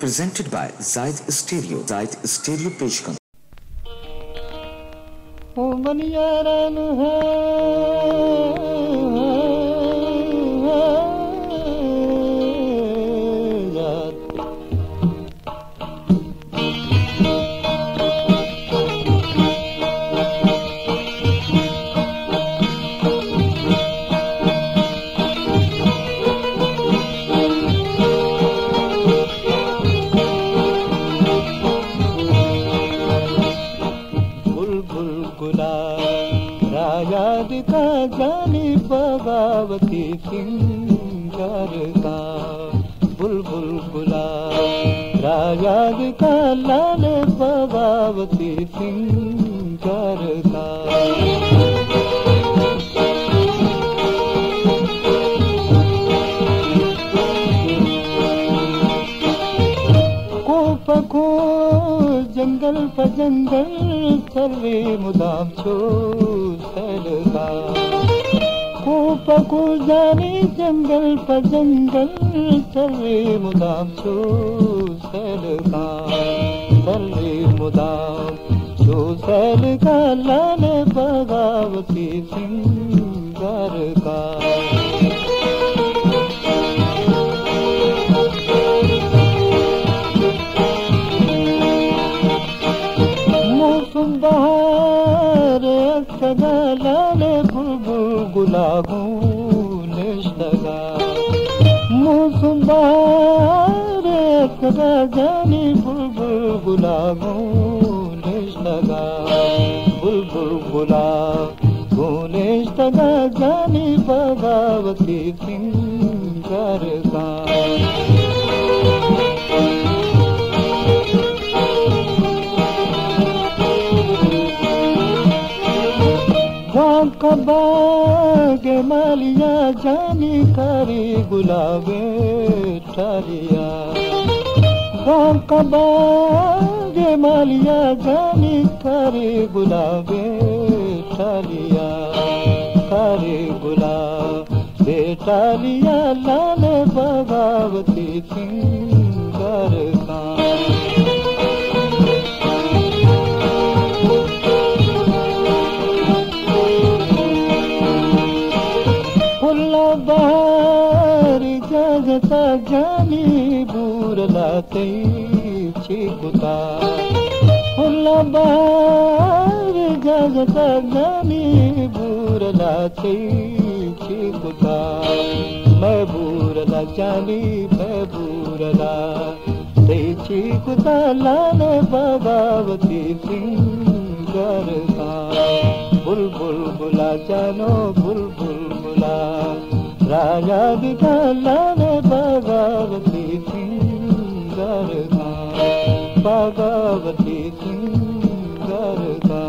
presented by Zaid Stereo. Zaid Stereo पेशकश ओ रायाद का जानी बगावती सिंगर का बुलबुल गुलाब रायाद का लाल बगावती सिंगर का। को जंगल प जंगल, सर्वे मुदाम छो को पको जाने जंगल प जंगल सर्वे मुदाम छो सलगा सर्वे मुदाम छो सलगा लाल बगावती सिंगर का। मौसम बहार सदा लाल बुलबुल षर जानी फुल बुलाब गान बुलाबुष्ट गानी बाबीर गान का बाग मालिया जानी कारी गुलाबे ठालिया गाँव का बाग मालिया जानी कारी गुलाबे ठालिया कारी गुलाब बेटालिया लाल बगावती सिंगर का जगता जानी बूरलाते चिकुता फुल्ला बहार जगता जानी बूरलाते चिकुता मैं बूरला जानी, मैं बूरला। ते चिकुता लाल बाबावती सिंगर का बुलबुल बुला जानो बुलबुल बुला राजा दिखालाने भगवती भगवती थी दरदा बागाकी थी दरदा